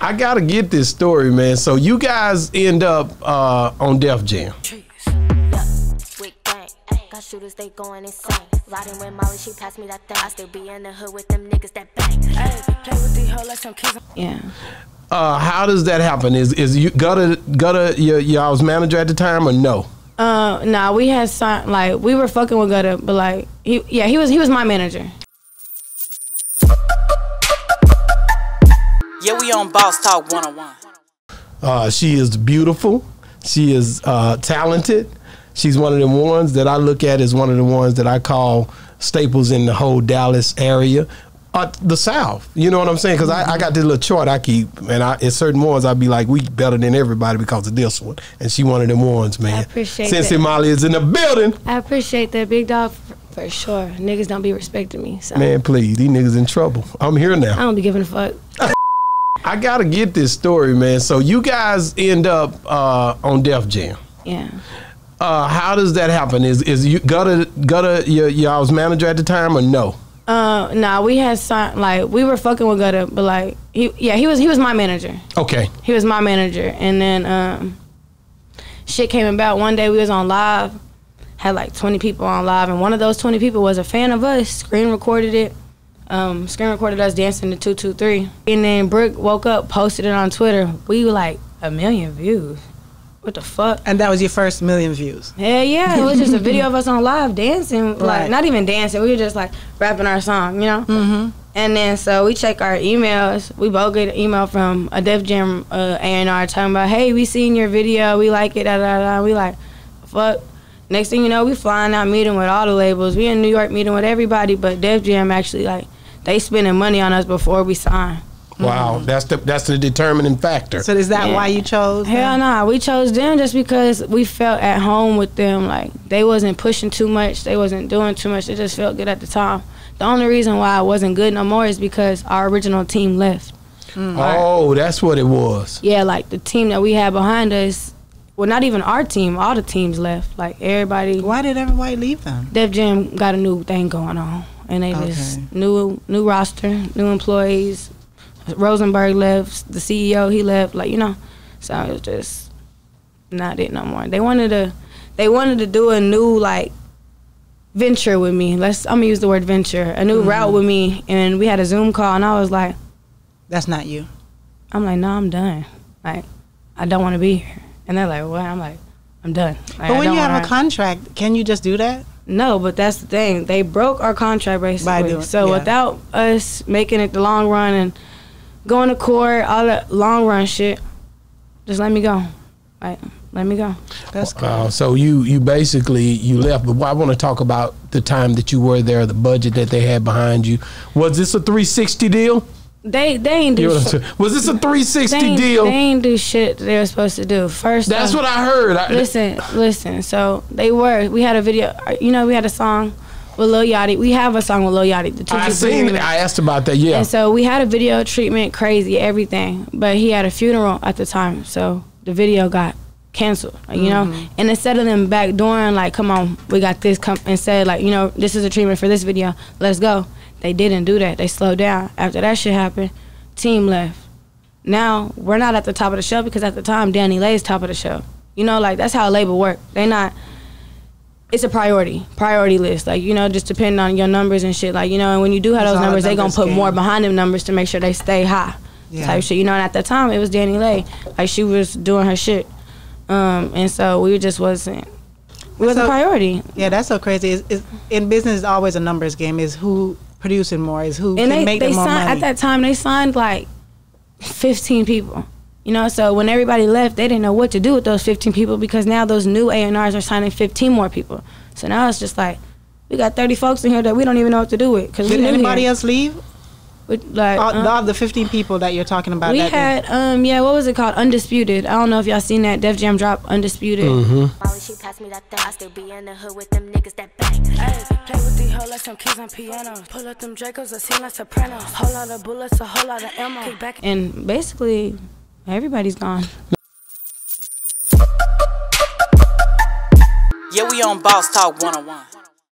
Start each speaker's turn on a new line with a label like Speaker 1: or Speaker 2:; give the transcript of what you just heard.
Speaker 1: I gotta get this story, man. So you guys end up uh, on Def Jam.
Speaker 2: Got shooters, they going insane. Riding with Molly, she passed me that thing. I still be in the hood with them niggas that bang. Hey, play with hoes like some kids.
Speaker 3: Yeah.
Speaker 1: Uh, how does that happen? Is is you Gutta Gutta your y'all's manager at the time or no?
Speaker 3: Uh, nah, we had signed like we were fucking with Gutta, but like he, yeah, he was he was my manager.
Speaker 4: Yeah, we on Boss Talk 101.
Speaker 1: Uh, she is beautiful. She is uh, talented. She's one of the ones that I look at as one of the ones that I call staples in the whole Dallas area. Uh, the South, you know what I'm saying? Because I, I, got this little chart I keep, and I, in certain ones I'd be like, we better than everybody because of this one, and she one of them ones, man.
Speaker 3: I appreciate
Speaker 1: S3nsi
Speaker 3: that.
Speaker 1: Molly is in the building.
Speaker 3: I appreciate that, big dog, for sure. Niggas don't be respecting me, so
Speaker 1: Man, please, these niggas in trouble. I'm here now.
Speaker 3: I don't be giving a fuck.
Speaker 1: I gotta get this story, man. So you guys end up uh, on Def Jam.
Speaker 3: Yeah.
Speaker 1: Uh, how does that happen? Is is you Gutta Gutta your y'all's manager at the time or no?
Speaker 3: Uh, nah, we had signed like we were fucking with Gutta, but like he, yeah, he was he was my manager.
Speaker 1: Okay.
Speaker 3: He was my manager, and then um, shit came about. One day we was on live, had like 20 people on live, and one of those 20 people was a fan of us. Screen recorded it. Um, screen recorded us dancing to 223. And then Brooke woke up, posted it on Twitter. We were like a million views. What the fuck?
Speaker 5: And that was your first million views.
Speaker 3: Hell yeah, it was just a video of us on live dancing, like
Speaker 5: Right.
Speaker 3: not even dancing. We were just like rapping our song, you know. Mm-hmm. And then so we check our emails. We both get an email from a Def Jam uh, A&R talking about, hey, we seen your video, we like it, da da da. We like, fuck. Next thing you know, we flying out meeting with all the labels. We in New York meeting with everybody, but Def Jam actually like they spending money on us before we sign.
Speaker 1: Wow, mm-hmm. that's the that's the determining factor.
Speaker 5: So is that
Speaker 3: Yeah.
Speaker 5: why you chose?
Speaker 3: Hell
Speaker 5: no,
Speaker 3: nah, we chose them just because we felt at home with them. Like they wasn't pushing too much, they wasn't doing too much. It just felt good at the time. The only reason why I wasn't good no more is because our original team left. Mm.
Speaker 1: oh, that's what it was.
Speaker 3: Yeah, like the team that we had behind us. Well, not even our team. All the teams left. Like everybody.
Speaker 5: Why did everybody leave them?
Speaker 3: Def Jam got a new thing going on, and they just new new roster, new employees. Rosenberg left, the CEO he left, like you know, so it was just not it no more. They wanted to, they wanted to do a new like venture with me. Let's I'm gonna use the word venture, a new mm-hmm. route with me, and we had a Zoom call, and I was like,
Speaker 5: That's not you.
Speaker 3: I'm like, no, I'm done. Like, I don't want to be here, and they're like, what? I'm like, I'm done. Like,
Speaker 5: But when you have a contract, can you just do that?
Speaker 3: No, but that's the thing. They broke our contract basically.
Speaker 5: doing-
Speaker 3: so
Speaker 5: yeah.
Speaker 3: without us making it the long run and going to court, all that long run shit, just let me go. Like, let me go.
Speaker 5: That's good.
Speaker 1: Uh, so you you basically you left, but I want to talk about the time that you were there, the budget that they had behind you. Was this a 360 deal?
Speaker 3: They they ain't do
Speaker 1: You know what I'm
Speaker 3: shit.
Speaker 1: saying? Was this a 360 deal?
Speaker 3: they ain't do shit they were supposed to do. First,
Speaker 1: That's
Speaker 3: off-
Speaker 1: what I heard. I,
Speaker 3: listen, listen. So they were. We had a video. You know, we had a song with Lil Yachty. We have a song with Lil Yachty. The
Speaker 1: I
Speaker 3: 223
Speaker 1: seen it. I asked about that. Yeah.
Speaker 3: And so we had a video treatment, crazy, everything. But he had a funeral at the time, so the video got canceled. like, You know, mm-hmm. and instead of them backdooring, like, come on, we got this, come and said, like, you know, this is a treatment for this video, let's go. They didn't do that. They slowed down. After that shit happened, team left. Now we're not at the top of the show because at the time DaniLeigh's top of the show. You know, like that's how a label work. They not. It's a priority, priority list. Like you know, just depending on your numbers and shit. Like you know, and when you do have
Speaker 5: It's
Speaker 3: those numbers, they gonna put
Speaker 5: game.
Speaker 3: more behind them numbers to make sure they stay high.
Speaker 5: Yeah.
Speaker 3: Type shit. You know, and at the time it was DaniLeigh. Like she was doing her shit, um, and so we just wasn't. We wasn't
Speaker 5: So-
Speaker 3: priority.
Speaker 5: Yeah, that's so crazy. It's, it's, in business, it's always a numbers game. Is who producing more? Is who
Speaker 3: and
Speaker 5: can
Speaker 3: they
Speaker 5: make
Speaker 3: they
Speaker 5: the more
Speaker 3: signed
Speaker 5: money?
Speaker 3: at that time they signed like 15 people you know so when everybody left they didn't know what to do with those 15 people because now those new A&Rs are signing 15 more people so now it's just like we got 30 folks in here that we don't even know what to do with
Speaker 5: Did anybody
Speaker 3: here.
Speaker 5: else leave?
Speaker 3: We- like
Speaker 5: All,
Speaker 3: um,
Speaker 5: all the 15 people that you're talking about.
Speaker 3: we
Speaker 5: that day.
Speaker 3: had um yeah what was it called undisputed i don't know if y'all seen that def jam drop undisputed
Speaker 2: Molly, she passed me that thing. I still be in the hood with them niggas that bang.
Speaker 6: Play with these hoes like some kids on piano. Pull up them Dracos, I seem like Sopranos. Whole lot of bullets, a whole lot of ammo. Back
Speaker 3: and basically everybody's gone
Speaker 4: Yeah, we on Boss Talk 101.